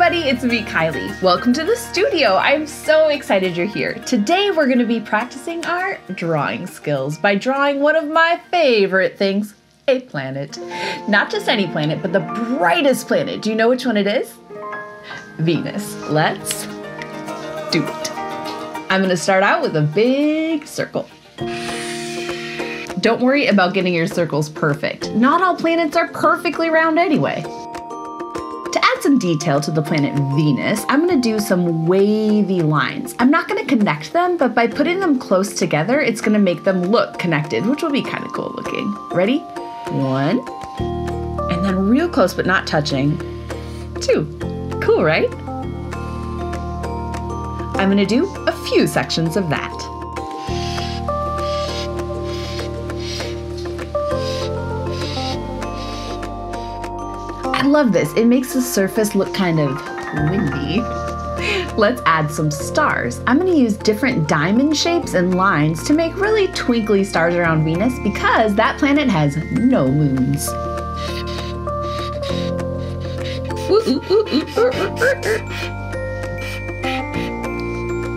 everybody, it's me, Kylee. Welcome to the studio. I'm so excited you're here. Today we're going to be practicing our drawing skills by drawing one of my favorite things, a planet. Not just any planet, but the brightest planet. Do you know which one it is? Venus. Let's do it. I'm going to start out with a big circle. Don't worry about getting your circles perfect. Not all planets are perfectly round anyway. Add some detail to the planet Venus, I'm going to do some wavy lines. I'm not going to connect them, but by putting them close together, it's going to make them look connected, which will be kind of cool looking. Ready? One. And then real close but not touching. Two. Cool, right? I'm going to do a few sections of that. Love this. It makes the surface look kind of windy. Let's add some stars. I'm going to use different diamond shapes and lines to make really twinkly stars around Venus because that planet has no moons.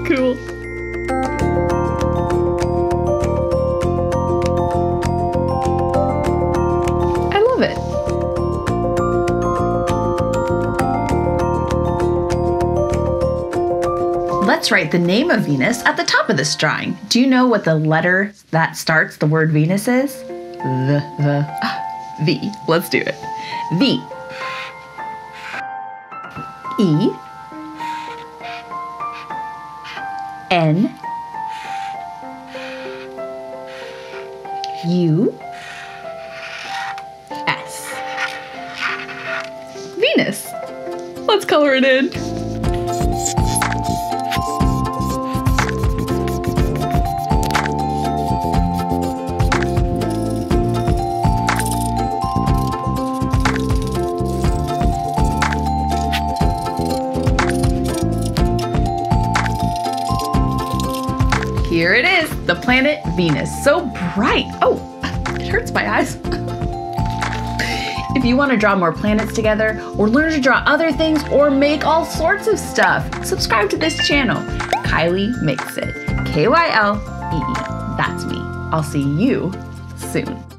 Cool. I love it. Let's write the name of Venus at the top of this drawing. Do you know what the letter that starts the word Venus is? The, the, ah, V. Let's do it. V. E. N. U. S. Venus. Let's color it in. Here it is, the planet Venus. So bright. Oh, it hurts my eyes. if you want to draw more planets together, or learn to draw other things, or make all sorts of stuff, subscribe to this channel. Kylee Makes It. K Y L E E. That's me. I'll see you soon.